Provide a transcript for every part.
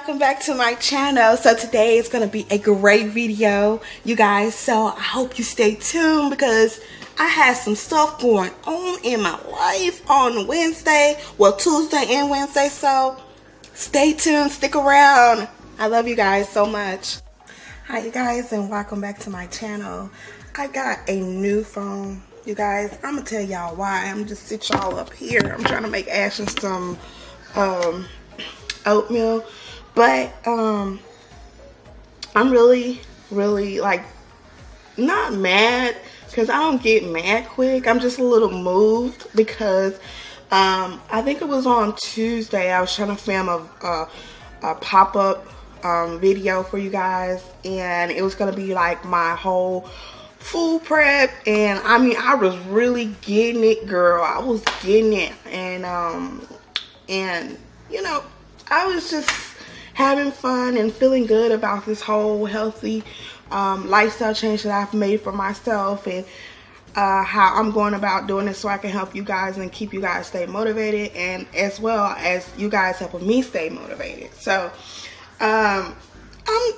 welcome back to my channel. So today is going to be a great video you guys. So i hope you stay tuned because i had some stuff going on in my life on wednesday well tuesday and wednesday. So stay tuned stick around. I love you guys so much. Hi you guys and welcome back to my channel. I got a new phone you guys. I'm gonna tell y'all why. I'm just sit y'all up here. I'm trying to make ashley some um oatmeal but um i'm really really like not mad because i don't get mad quick. I'm just a little moved because um i think it was on tuesday i was trying to film a, a, a pop-up um, video for you guys and it was gonna be like my whole food prep and i mean i was really getting it girl. I was getting it and um and you know I was just having fun and feeling good about this whole healthy um, lifestyle change that I've made for myself and uh, how I'm going about doing it so I can help you guys and keep you guys stay motivated and as well as you guys helping me stay motivated. So, um, I'm,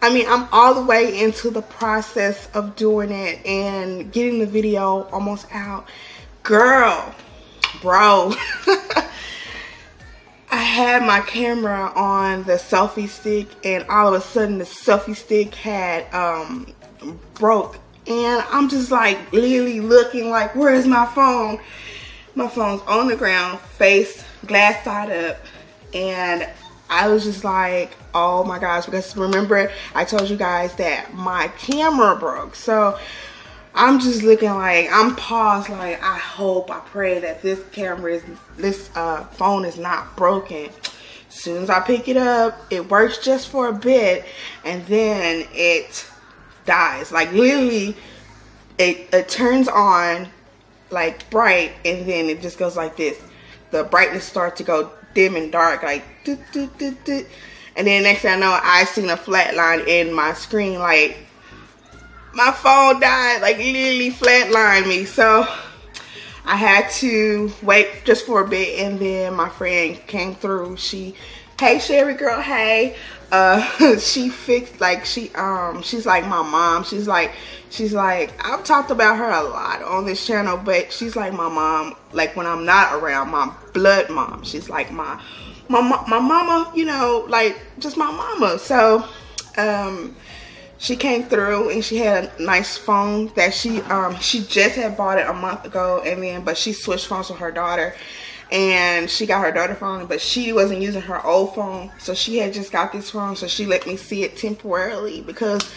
I mean, I'm all the way into the process of doing it and getting the video almost out. Girl, bro. I had my camera on the selfie stick and all of a sudden the selfie stick had um, broke. And I'm just like literally looking like where is my phone? My phone's on the ground face glass side up. And I was just like oh my gosh because remember I told you guys that my camera broke. So I'm just looking like I'm paused like I hope I pray that this camera is this uh, phone is not broken. Soon as I pick it up it works just for a bit and then it dies. Like literally it, it turns on like bright and then it just goes like this. The brightness starts to go dim and dark like and then next thing I know I seen a flat line in my screen like my phone died, like literally flatlined me. So I had to wait just for a bit and then my friend came through. She, hey Sherry girl, hey. Uh, she fixed like she um she's like my mom. She's like she's like I've talked about her a lot on this channel, but she's like my mom. Like when I'm not around, my blood mom. She's like my my my mama. You know, like just my mama. So um she came through and she had a nice phone that she um she just had bought it a month ago and then but she switched phones with her daughter. And she got her daughter phone but she wasn't using her old phone. So she had just got this phone so she let me see it temporarily because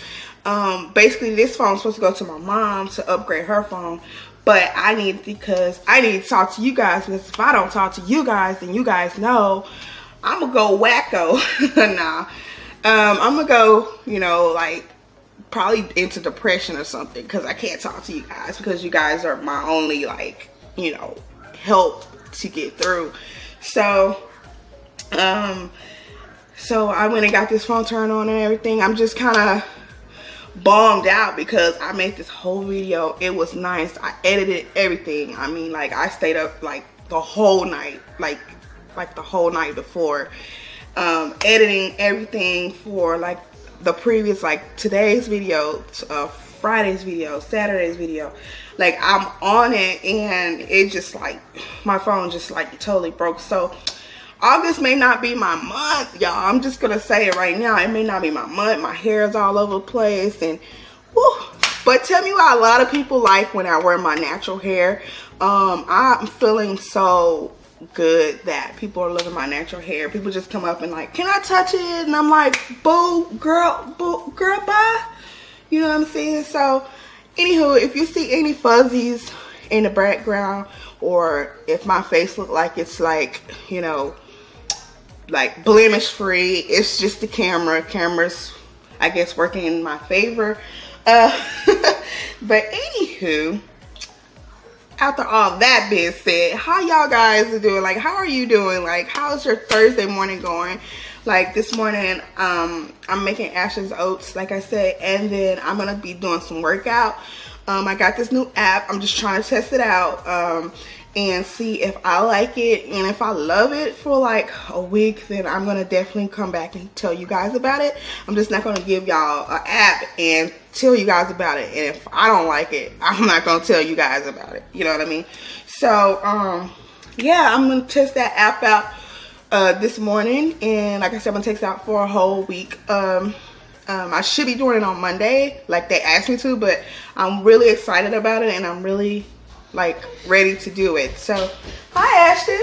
um basically this phone phone's supposed to go to my mom to upgrade her phone. But I need because I need to talk to you guys because if I don't talk to you guys then you guys know I'm gonna go wacko. Nah. Um I'm gonna go you know like probably into depression or something because I can't talk to you guys because you guys are my only like, you know, help to get through. So, um, so I went and got this phone turned on and everything. I'm just kind of bombed out because I made this whole video. It was nice. I edited everything. I mean, like I stayed up like the whole night, like, like the whole night before, um, editing everything for like the previous like today's video uh, friday's video saturday's video like i'm on it and it just like my phone just like totally broke. So august may not be my month y'all. I'm just gonna say it right now. It may not be my month. My hair is all over the place and whew. but tell me why a lot of people like when i wear my natural hair. Um i'm feeling so good that people are loving my natural hair. People just come up and like, can I touch it? And I'm like, boo, girl, boo, girl, bye. You know what I'm saying? So, anywho, if you see any fuzzies in the background or if my face look like it's like, you know, like blemish free, it's just the camera. Camera's, I guess, working in my favor. Uh, but anywho, after all that being said how y'all guys are doing? Like how are you doing? Like how's your thursday morning going? Like this morning um i'm making Ash's oats like i said and then i'm gonna be doing some workout. Um i got this new app. I'm just trying to test it out. Um and see if I like it. And if I love it for like a week, then I'm gonna definitely come back and tell you guys about it. I'm just not gonna give y'all an app and tell you guys about it. And if I don't like it, I'm not gonna tell you guys about it. You know what I mean? So, um, yeah, I'm gonna test that app out uh, this morning. And like I said, I'm gonna test it out for a whole week. Um, um, I should be doing it on Monday, like they asked me to, but I'm really excited about it and I'm really like ready to do it. So, hi Ashton.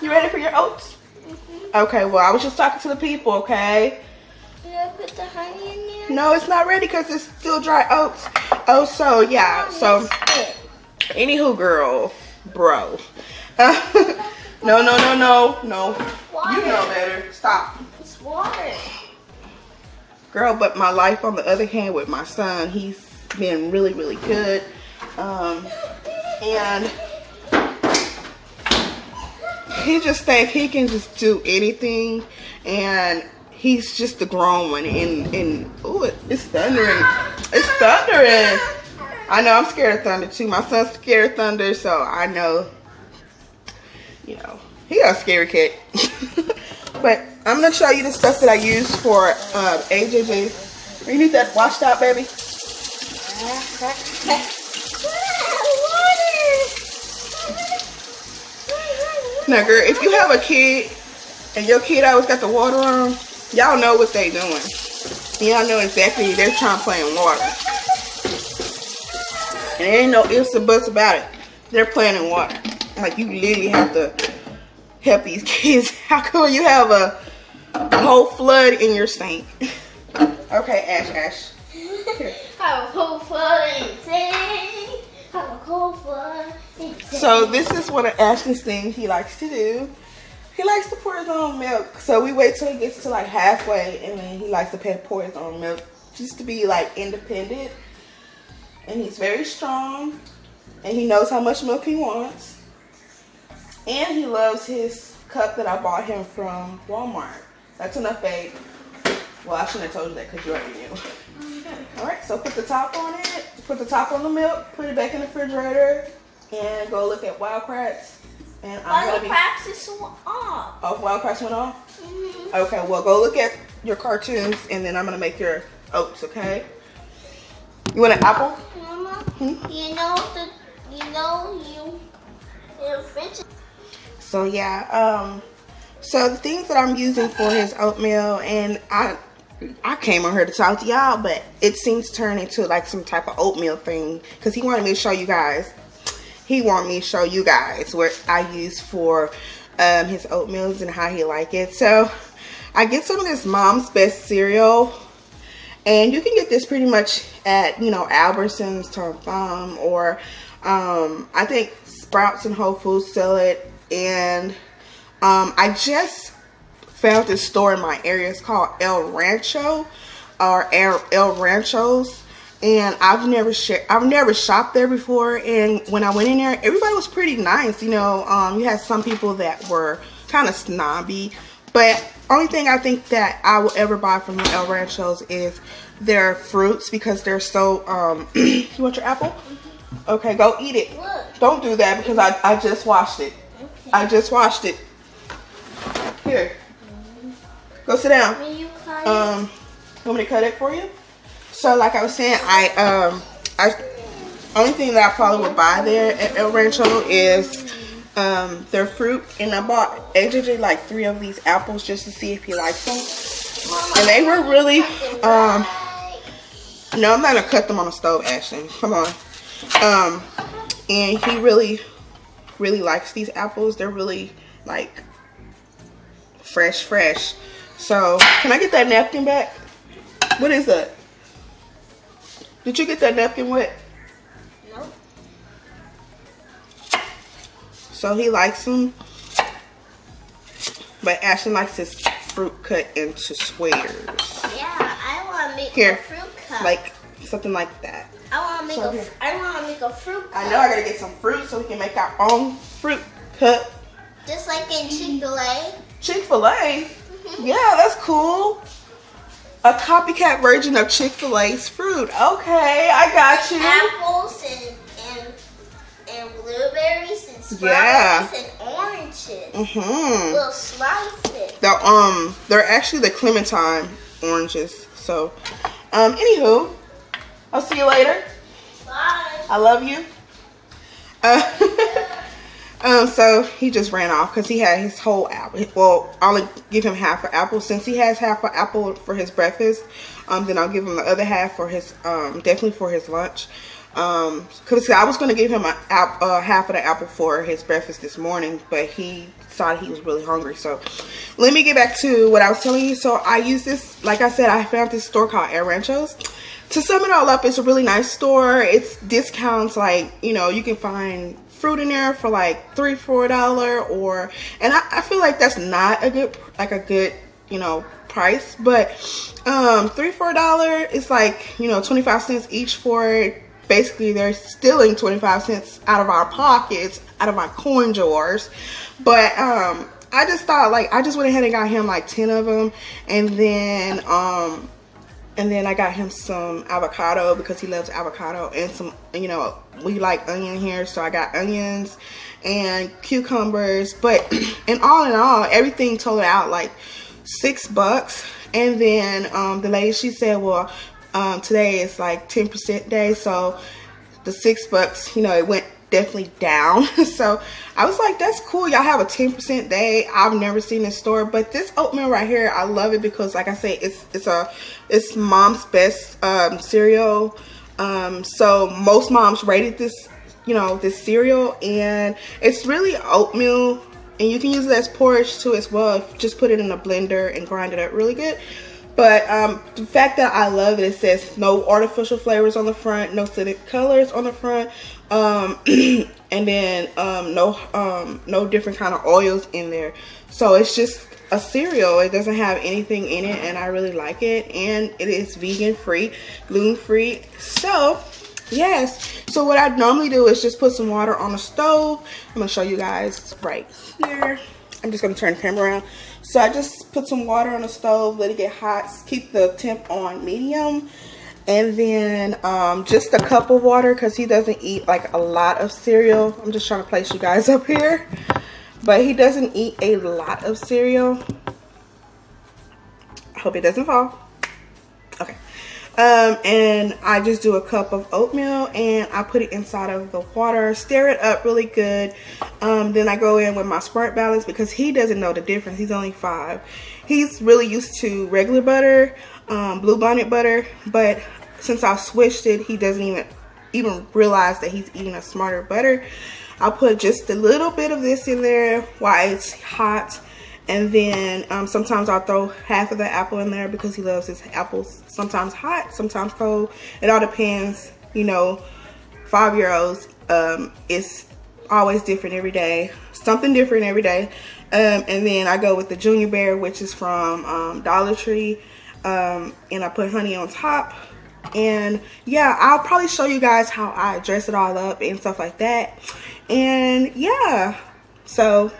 You ready for your oats? Mm-hmm. Okay, well I was just talking to the people, okay? Did put the honey in there? No, it's not ready because it's still dry oats. Oh, so yeah, so anywho, girl, bro. no, no, no, no, no. You know better. Stop. It's water. girl but my life on the other hand with my son he's been really really good um and he just think he can just do anything and he's just a grown one and and oh it, it's thundering. It's thundering. I know i'm scared of thunder too. My son's scared of thunder so i know you know he got a scary cat. But i'm gonna show you the stuff that i use for uh ajj you need that washed out baby now girl if you have a kid and your kid always got the water on y'all know what they doing. Y'all know exactly they're trying to play in water. And there ain't no ifs or buts about it. They're playing in water. Like you literally have to help these kids. How come you have a, whole flood in your sink? Okay ash ash. Here. Have a cold flood cold flood insane. So this is one of Ashton's things he likes to do. He likes to pour his own milk. So we wait till he gets to like halfway and then he likes to pour his own milk just to be like independent. And he's very strong and he knows how much milk he wants. And he loves his cup that I bought him from Walmart. That's enough, babe. Well, I shouldn't have told you that because you already knew. All right, so put the top on it. Put the top on the milk. Put it back in the refrigerator, and go look at Wild Kratts. And I'm Why gonna be. Kratts is off? Oh, Wild Kratts went off. Mhm. Okay, well go look at your cartoons, and then I'm gonna make your oats. Okay. You want an apple? Mama, Hmm? you know the, you know you, your fridge. So yeah, um, so the things that I'm using for his oatmeal, and I, I came on here to talk to y'all, but it seems to turn into like some type of oatmeal thing because he wanted me to show you guys. He wanted me to show you guys what I use for um, his oatmeals and how he like it. So I get some of this Mom's Best cereal, and you can get this pretty much at you know Albertsons, Thumb, or um, I think Sprouts and Whole Foods sell it. And um, I just found this store in my area. It's called El Rancho or El, El Ranchos. And I've never I've never shopped there before. And when I went in there, everybody was pretty nice. You know, um, you had some people that were kind of snobby. But only thing I think that I will ever buy from the El Ranchos is their fruits because they're so. Um, you want your apple? Okay, go eat it. Don't do that because I, I just washed it. I just washed it. Here. Go sit down. Will you cut Um, you want me to cut it for you? So like I was saying, I um I only thing that I probably would buy there at El Rancho is um their fruit and I bought AJJ like three of these apples just to see if he likes them. And they were really um no, I'm not gonna cut them on the stove, Ashton. Come on. Um, and he really, really likes these apples. They're really like fresh, fresh. So, can I get that napkin back? What is that? Did you get that napkin wet? Nope. So he likes them, but Ashton likes his fruit cut into squares, Yeah, I want to make Here, a fruit cut. like something like that. I want to make so a. here. I want to make a fruit cup. I know I gotta get some fruit so we can make our own fruit cut. Just like in Chick Fil A. Chick-fil-A? Yeah, that's cool. A copycat version of Chick-fil-A's fruit. Okay, I got you. Apples and and and blueberries and strawberries Yeah. and oranges. Mm-hmm. Little slices. The um, they're actually the clementine oranges. So, um, anywho, I'll see you later. Bye. I love you. Uh, um, so he just ran off because he had his whole apple. Well, I'll give him half an apple since he has half an apple for his breakfast. Um, then I'll give him the other half for his um, definitely for his lunch. Um, cause I was gonna give him a uh, half of the apple for his breakfast this morning, but he thought he was really hungry. So let me get back to what I was telling you. So I use this, like I said, I found this store called El Ranchos. To sum it all up, it's a really nice store. It's discounts like, you know, you can find fruit in there for like three, four dollar or, and I, I feel like that's not a good, like a good, you know, price, but um, three, four dollar is like, you know, 25 cents each for it. Basically, they're stealing 25 cents out of our pockets, out of our coin jars. But um, I just thought like I just went ahead and got him like 10 of them, and then um, and then I got him some avocado because he loves avocado and some you know we like onion here, so I got onions and cucumbers. But in all in all, everything totaled out like six bucks. And then um, the lady she said, well, um, today is like 10% day, so the six bucks, you know, it went definitely down. so I was like, that's cool. Y'all have a 10% day. I've never seen this store, but this oatmeal right here, I love it because like I say, it's, it's a, it's mom's best, um, cereal. Um, so most moms rated this, you know, this cereal and it's really oatmeal and you can use it as porridge too as well. Just put it in a blender and grind it up really good. But um, the fact that I love it, it says no artificial flavors on the front, no acidic colors on the front, um, and then um, no um, no different kind of oils in there. So it's just a cereal. It doesn't have anything in it, and I really like it. And it is vegan free, gluten free. So yes. So what I normally do is just put some water on the stove. I'm gonna show you guys right here. I'm just gonna turn the camera around. So I just put some water on the stove, let it get hot, keep the temp on medium. And then um, just a cup of water because he doesn't eat like a lot of cereal. I'm just trying to place you guys up here. But he doesn't eat a lot of cereal. I hope it doesn't fall. Um, and I just do a cup of oatmeal and I put it inside of the water, stir it up really good. Um, then I go in with my Smart Balance because he doesn't know the difference. He's only five. He's really used to regular butter, um, blue bonnet butter, but since I switched it, he doesn't even even realize that he's eating a smarter butter. I'll put just a little bit of this in there while it's hot and then um, sometimes I'll throw half of the apple in there because he loves his apples sometimes hot, sometimes cold. It all depends, you know, five year olds, um, it's always different every day, something different every day. Um, and then I go with the Junior Bear, which is from um, Dollar Tree. Um, and I put honey on top. And yeah, I'll probably show you guys how I dress it all up and stuff like that. And yeah, so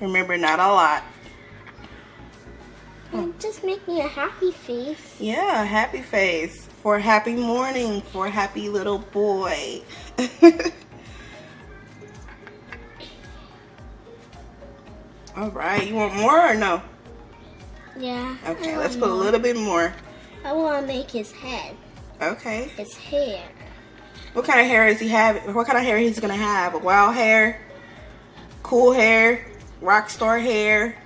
Remember, not a lot. Just make me a happy face. Yeah, happy face for a happy morning for a happy little boy. All right, you want more or no? Yeah. Okay, let's put a little bit more. I want to make his head, Okay. his hair. What kind of hair is he having? What kind of hair he's gonna have? A wild hair, cool hair, rock star hair.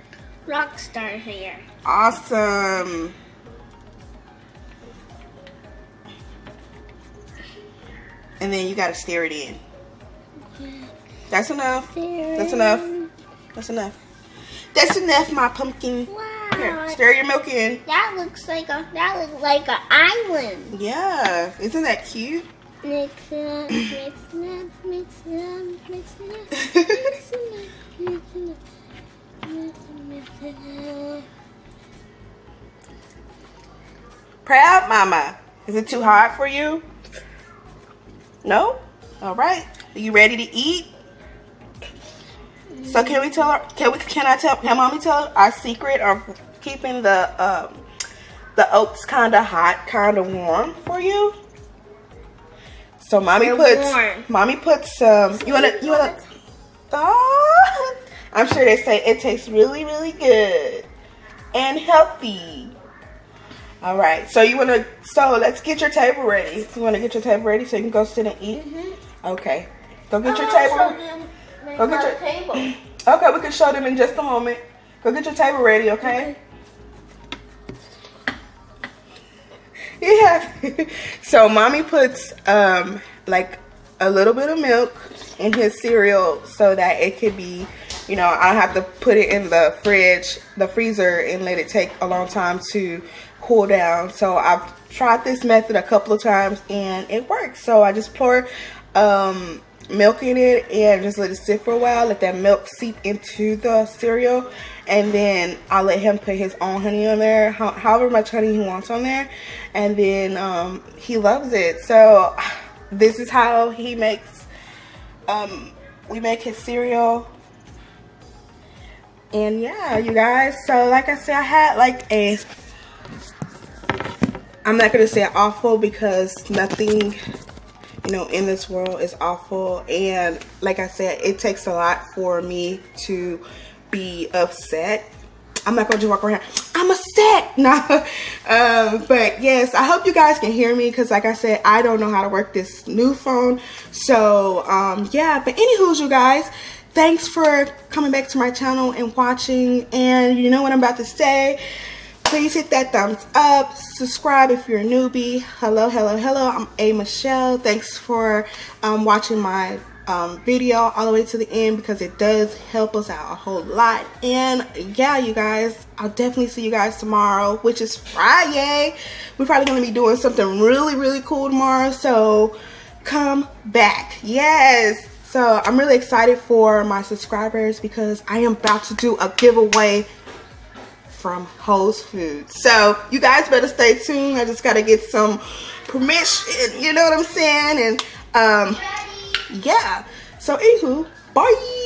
Rock star hair. Awesome. And then you gotta stir it in. That's enough. That's enough. That's enough. That's enough, my pumpkin. Here, stir your milk in. That looks like a that looks like an island. Yeah, isn't that cute? Mix it up, mix it up, mix it up, mix it up, mix it up, mix up, mix it, mix it up. Proud mama. Is it too hot for you? No? All right. Are you ready to eat? So can we tell her? Can we? Can I tell? Can mommy tell our secret of keeping the um, the oats kind of hot, kind of warm for you? So mommy They're puts warm. mommy puts some. You wanna you wanna? Oh, I'm sure they say it tastes really really good and healthy. All right, so you wanna so let's get your table ready. You wanna get your table ready so you can go sit and eat. Okay, go get your table. Go get your- table. Okay, we can show them in just a moment. Go get your table ready, okay? Yeah. so mommy puts um like a little bit of milk in his cereal so that it could be, you know, I have to put it in the fridge, the freezer and let it take a long time to cool down. So I've tried this method a couple of times and it works. So I just pour um milk in it and just let it sit for a while let that milk seep into the cereal and then i'll let him put his own honey on there however much honey he wants on there and then um, he loves it so this is how he makes um, we make his cereal and yeah you guys so like i said i had like a i'm not gonna say awful because nothing you know, in this world is awful. And like I said, it takes a lot for me to be upset. I'm not going to walk around, I'm upset. No. Um, but yes, I hope you guys can hear me because like I said, I don't know how to work this new phone. So um, yeah, but anywho's you guys, thanks for coming back to my channel and watching. And you know what I'm about to say please hit that thumbs up subscribe if you're a newbie hello hello hello i'm a michelle thanks for um, watching my um, video all the way to the end because it does help us out a whole lot and yeah you guys i'll definitely see you guys tomorrow which is friday we're probably going to be doing something really really cool tomorrow so come back yes so i'm really excited for my subscribers because i am about to do a giveaway from Whole's Foods. So you guys better stay tuned. I just gotta get some permission, you know what I'm saying? And um yeah. So anywho, bye.